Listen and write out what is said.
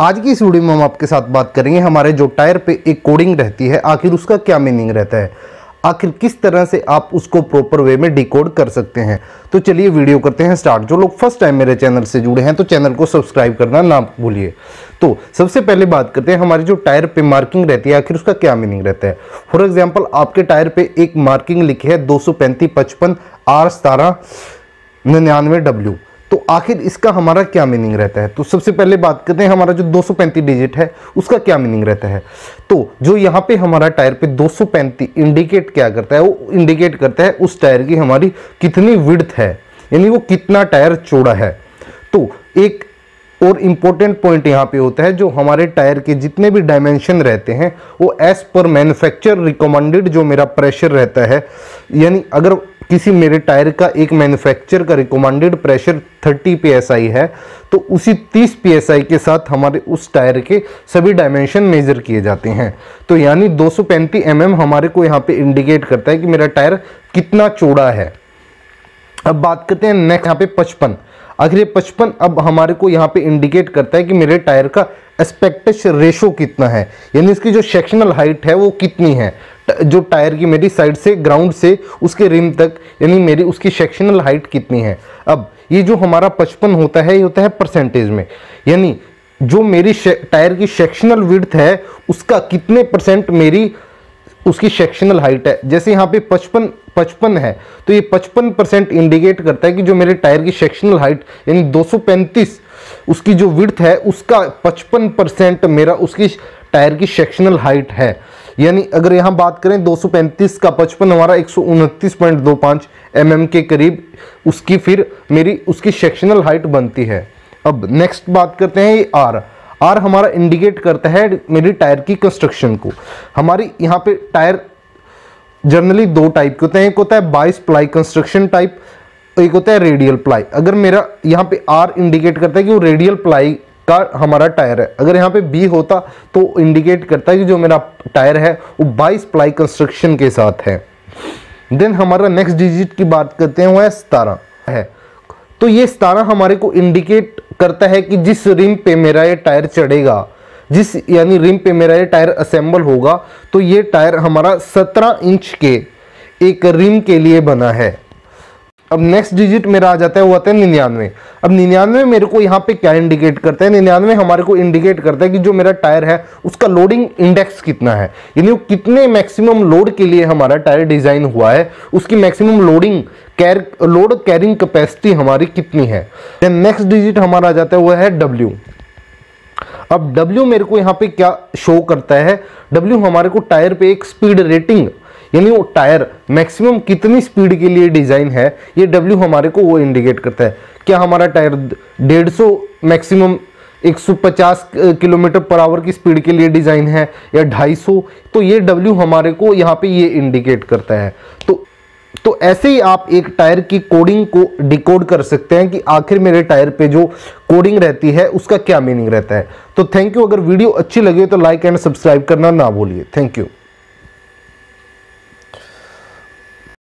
आज की इस वीडियो में हम आपके साथ बात करेंगे। हमारे जो टायर पे एक कोडिंग रहती है, आखिर उसका क्या मीनिंग रहता है? आखिर किस तरह से आप उसको प्रॉपर वे में डिकोड कर सकते हैं? तो चलिए वीडियो करते हैं स्टार्ट जो लोग फ़र्स्ट टाइम मेरे चैनल से जुड़े हैं तो चैनल को सब्सक्राइब करना ना भूलिए। तो सबसे पहले बात करते हैं, हमारे जो टायर पे मार्किंग रहती है, आखिर उसका क्या मीनिंग रहता है? फॉर एग्ज़ाम्पल आपके टायर पे एक मार्किंग लिखी है, दो सौ पैंतीस पचपन आर सतारह निन्यानवे डब्ल्यू तो आखिर इसका हमारा क्या मीनिंग रहता है? तो सबसे पहले बात करते हैं, हमारा जो 235 डिजिट है, उसका क्या मीनिंग रहता है? तो जो यहाँ पे हमारा टायर पे 235 इंडिकेट क्या करता है, वो इंडिकेट करता है उस टायर की हमारी कितनी विड्थ है। यानी वो कितना टायर चौड़ा है। तो एक और इम्पोर्टेंट पॉइंट यहाँ पे होता है, जो हमारे टायर के जितने भी डायमेंशन रहते हैं, वो एज पर मैन्युफैक्चर रिकमेंडेड जो मेरा प्रेशर रहता है, यानी अगर किसी मेरे टायर का एक मैन्युफैक्चर का रिकमेंडेड प्रेशर 30 पी है तो उसी 30 पी के साथ हमारे उस टायर के सभी डायमेंशन मेजर किए जाते हैं। तो यानी 235 mm हमारे को यहाँ पे इंडिकेट करता है कि मेरा टायर कितना चौड़ा है। अब बात करते हैं नेक्स्ट यहाँ पे पचपन। आखिर ये पचपन अब हमारे को यहाँ पे इंडिकेट करता है कि मेरे टायर का एस्पेक्टस रेशो कितना है। यानी इसकी जो सेक्शनल हाइट है वो कितनी है। जो टायर की मेरी साइड से ग्राउंड से, उसके रिम तक, यानी मेरी उसकी सेक्शनल हाइट कितनी है। अब ये जो हमारा पचपन होता है, ये होता है परसेंटेज में। यानी जो मेरी टायर की सेक्शनल विड्थ है, उसका कितने परसेंट मेरी उसकी सेक्शनल हाइट है। जैसे यहाँ पे पचपन पचपन है तो ये पचपन परसेंट इंडिकेट करता है कि जो मेरे टायर की सेक्शनल हाइट यानी 235 उसकी जो विड्थ है, उसका 55 परसेंट मेरा उसकी टायर की सेक्शनल हाइट है। यानी अगर यहाँ बात करें 235 का पचपन हमारा एक सौ mm के करीब, उसकी फिर मेरी, उसकी सेक्शनल हाइट बनती है। अब नेक्स्ट बात करते हैं ये आर आर हमारा इंडिकेट करता है मेरी टायर की कंस्ट्रक्शन को। हमारी यहाँ पे टायर जनरली दो टाइप के होते हैं। एक होता है बाइस प्लाई कंस्ट्रक्शन टाइप एक होता है रेडियल प्लाई अगर मेरा यहाँ पे आर इंडिकेट करता है कि वो रेडियल प्लाई का हमारा टायर है। अगर यहाँ पे बी होता तो इंडिकेट करता है कि जो मेरा टायर है, वो 22 प्लाई कंस्ट्रक्शन के साथ है। देन हमारा नेक्स्ट डिजिट की बात करते हैं वह है सतारह है। तो ये सतारह हमारे को इंडिकेट करता है कि जिस रिम पे मेरा ये टायर चढ़ेगा, जिस यानी रिम पे मेरा ये टायर असेंबल होगा तो ये टायर हमारा 17 इंच के एक रिम के लिए बना है। अब नेक्स्ट डिजिट मेरा आ जाता है, वो आता है निन्यानवे। अब निन्यानवे मेरे को यहाँ पे क्या इंडिकेट करता है? निन्यानवे हमारे को इंडिकेट करता है कि जो मेरा टायर है, उसका लोडिंग इंडेक्स कितना है। यानी वो कितने मैक्सिमम लोड के लिए हमारा टायर डिज़ाइन हुआ है, उसकी मैक्सिमम लोडिंग कैर लोड कैरिंग कैपेसिटी हमारी कितनी है? देन नेक्स्ट डिजिट हमारा आ जाता है, वो है डब्ल्यू अब डब्ल्यू मेरे को यहाँ पे क्या शो करता है? डब्ल्यू हमारे को टायर पे एक स्पीड रेटिंग यानी वो टायर मैक्सिमम कितनी स्पीड के लिए डिज़ाइन है, ये डब्ल्यू हमारे को वो इंडिकेट करता है। क्या हमारा टायर डेढ़ सौ मैक्सिमम 150 किलोमीटर पर आवर की स्पीड के लिए डिज़ाइन है या 250 तो ये डब्ल्यू हमारे को यहाँ पे ये इंडिकेट करता है। तो तो ऐसे ही आप एक टायर की कोडिंग को डिकोड कर सकते हैं कि आखिर मेरे टायर पे जो कोडिंग रहती है, उसका क्या मीनिंग रहता है। तो थैंक यू। अगर वीडियो अच्छी लगे तो लाइक एंड सब्सक्राइब करना ना भूलिए। Thank you.